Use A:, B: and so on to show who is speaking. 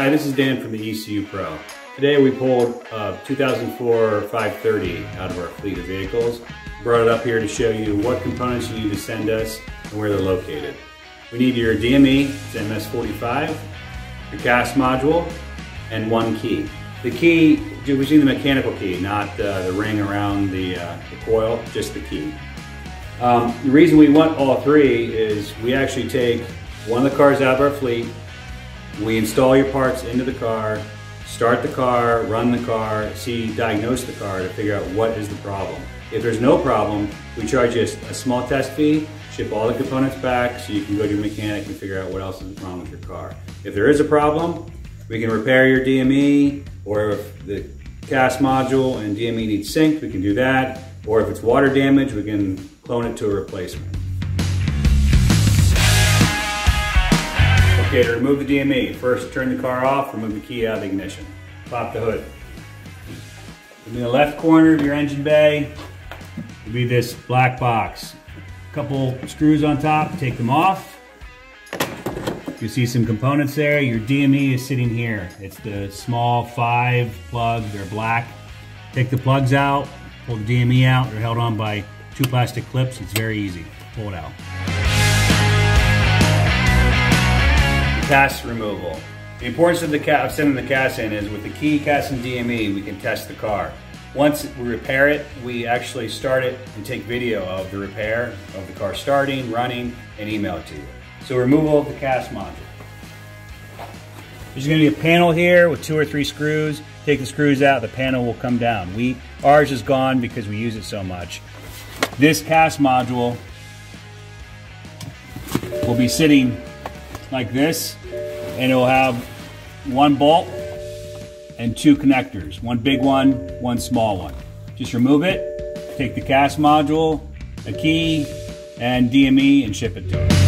A: Hi, this is Dan from the ECU Pro. Today we pulled a 2004 530 out of our fleet of vehicles. Brought it up here to show you what components you need to send us and where they're located. We need your DME, it's MS45, your CAS module, and one key. The key, we're using the mechanical key, not uh, the ring around the, uh, the coil, just the key. Um, the reason we want all three is we actually take one of the cars out of our fleet, we install your parts into the car, start the car, run the car, see, diagnose the car to figure out what is the problem. If there's no problem, we charge you a small test fee, ship all the components back so you can go to your mechanic and figure out what else is wrong with your car. If there is a problem, we can repair your DME, or if the CAS module and DME need synced, we can do that. Or if it's water damage, we can clone it to a replacement. Okay, to remove the DME, first turn the car off, remove the key out of the ignition. Pop the hood. In the left corner of your engine bay will be this black box. A couple screws on top, take them off. You see some components there. Your DME is sitting here. It's the small five plug, they're black. Take the plugs out, pull the DME out. They're held on by two plastic clips. It's very easy. Pull it out. CAS removal. The importance of, the of sending the CAS in is with the key, CAS and DME, we can test the car. Once we repair it, we actually start it and take video of the repair of the car starting, running, and email it to you. So removal of the CAS module. There's going to be a panel here with two or three screws. Take the screws out, the panel will come down. We Ours is gone because we use it so much. This CAS module will be sitting like this and it will have one bolt and two connectors, one big one, one small one. Just remove it, take the CAS module, a key, and DME and ship it to us.